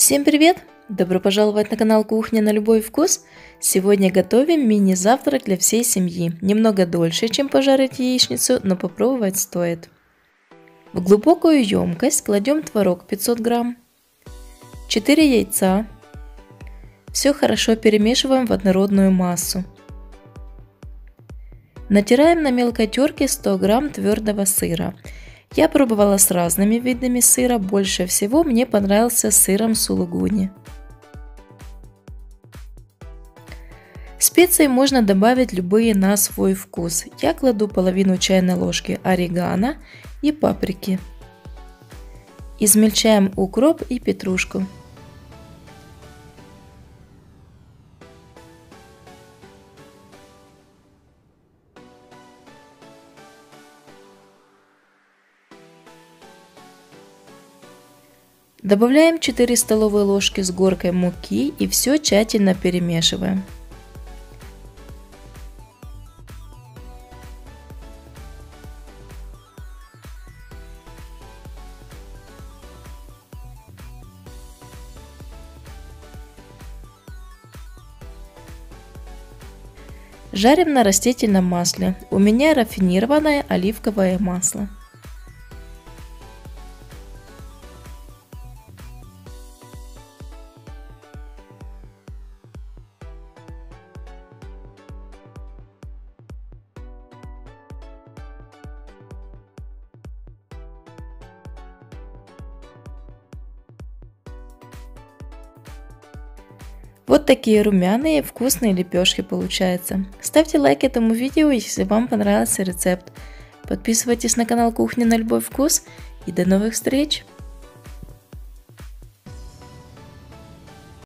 Всем привет! Добро пожаловать на канал Кухня на любой вкус. Сегодня готовим мини-завтрак для всей семьи. Немного дольше, чем пожарить яичницу, но попробовать стоит. В глубокую емкость кладем творог 500 грамм, 4 яйца. Все хорошо перемешиваем в однородную массу. Натираем на мелкой терке 100 грамм твердого сыра. Я пробовала с разными видами сыра, больше всего мне понравился сыром сулугуни. Специи можно добавить любые на свой вкус. Я кладу половину чайной ложки орегано и паприки. Измельчаем укроп и петрушку. Добавляем 4 столовые ложки с горкой муки и все тщательно перемешиваем. Жарим на растительном масле. У меня рафинированное оливковое масло. Вот такие румяные вкусные лепешки получаются. Ставьте лайк этому видео, если вам понравился рецепт. Подписывайтесь на канал Кухня на любой вкус и до новых встреч!